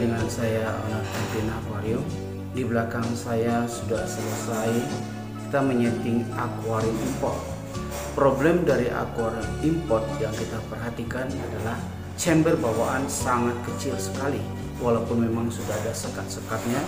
Dengan saya Onar Kevin Aquarium. Di belakang saya sudah selesai kita menyeting akuarium import. Problem dari akuarium import yang kita perhatikan adalah chamber bawaan sangat kecil sekali walaupun memang sudah ada sekat-sekatnya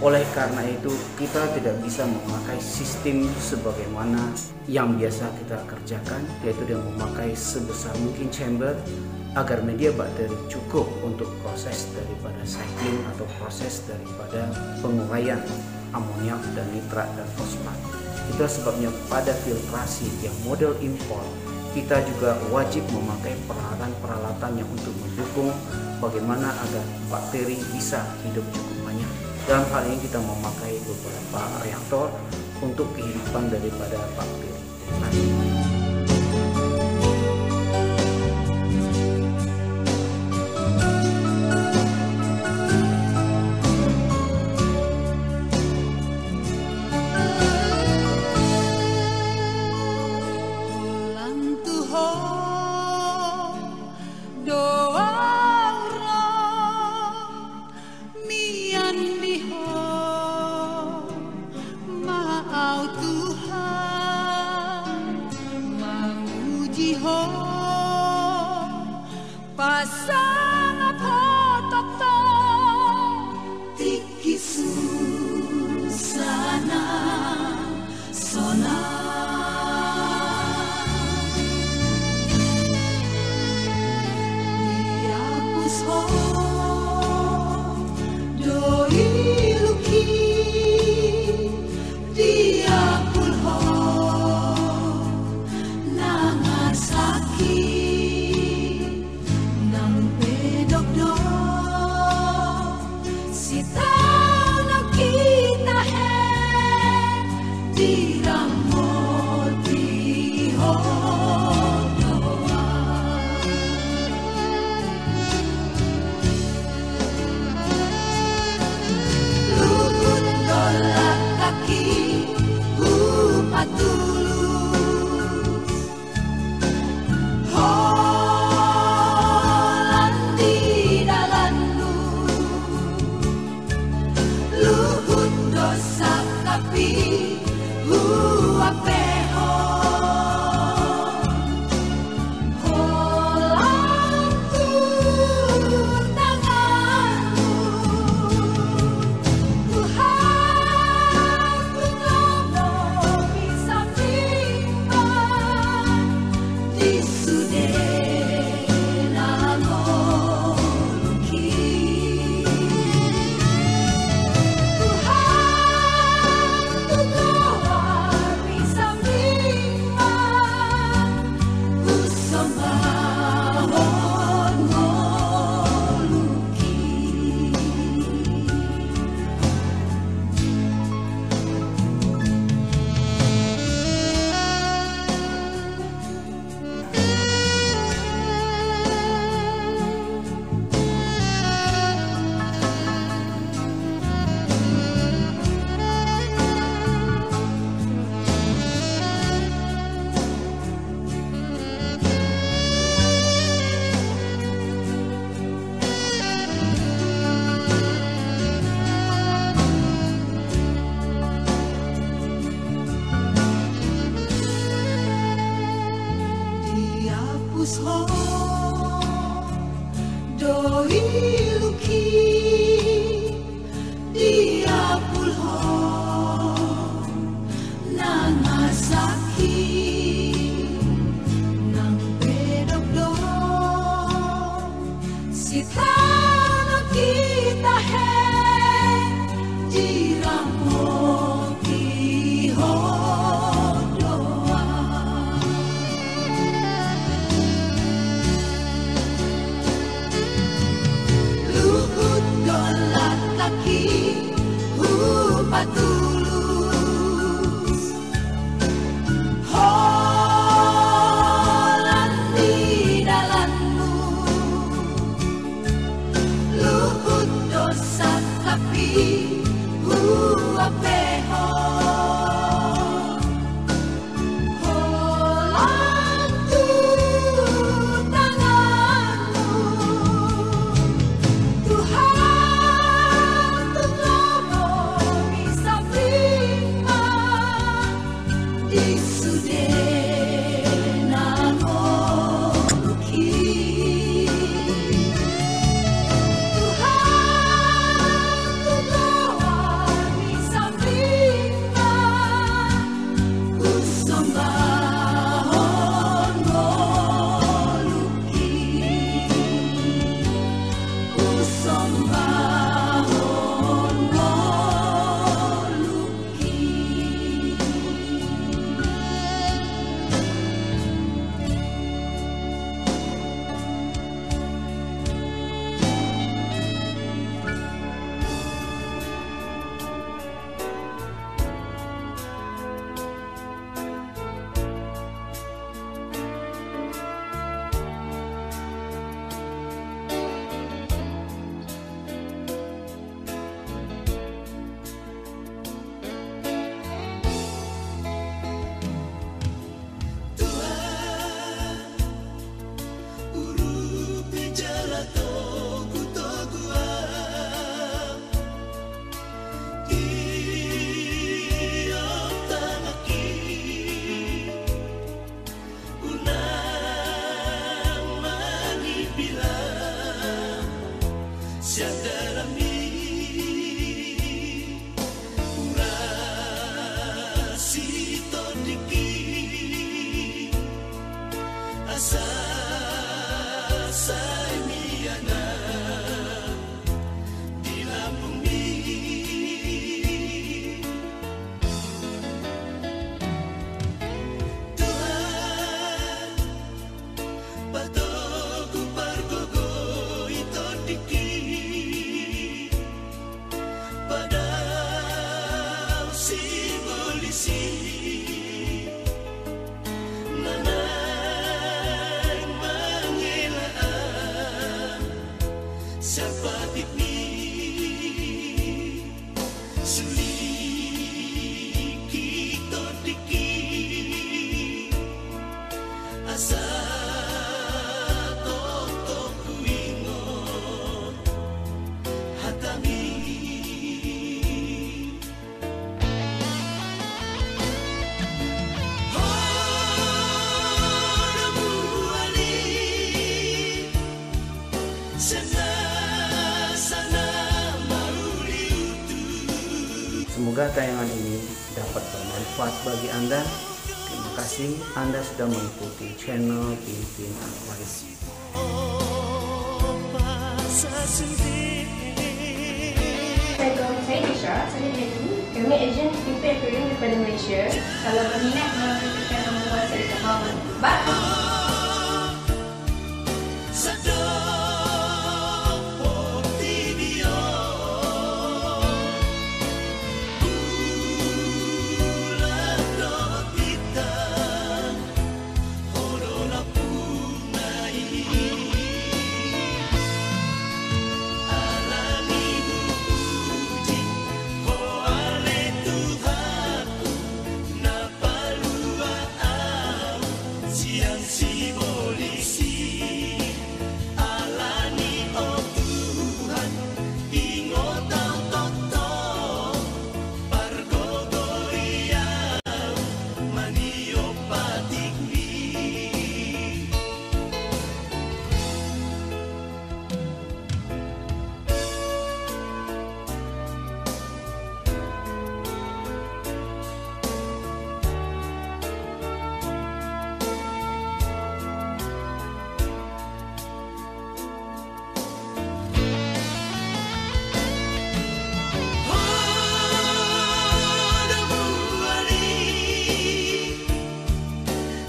oleh karena itu kita tidak bisa memakai sistem sebagaimana yang biasa kita kerjakan yaitu dengan memakai sebesar mungkin chamber agar media bakteri cukup untuk proses daripada cycling atau proses daripada penguraian amoniak dan nitrat dan fosfat. Itu sebabnya pada filtrasi yang model impor kita juga wajib memakai peralatan-peralatan yang untuk mendukung bagaimana agar bakteri bisa hidup cukup banyak. Dalam hal ini kita memakai beberapa reaktor untuk kehidupan daripada bakteri. home. Tuhan bermanfaat bagi Anda. Terima kasih Anda sudah mengikuti channel Pimpin. Assalamualaikum, saya Nisha, saya Jenny. Kami ejen Pimpin Aquarium daripada Malaysia. Kalau berminat memperhatikan nombor WhatsApp di bawah. Bye!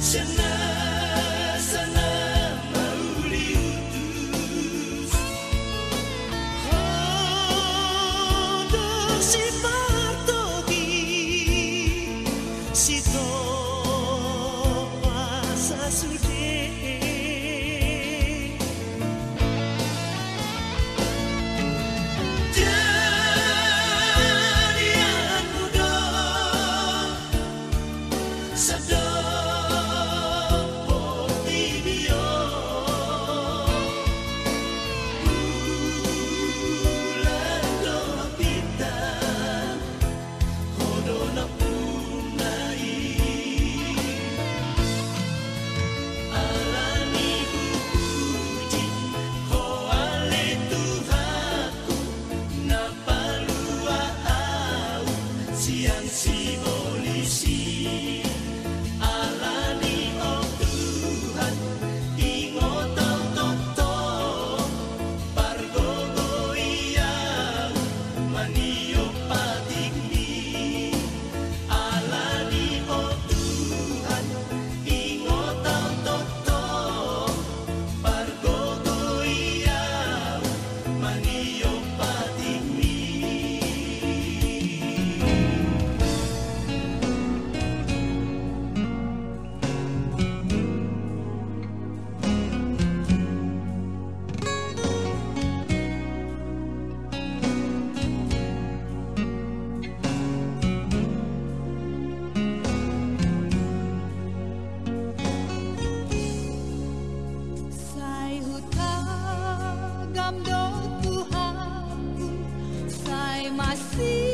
什么 see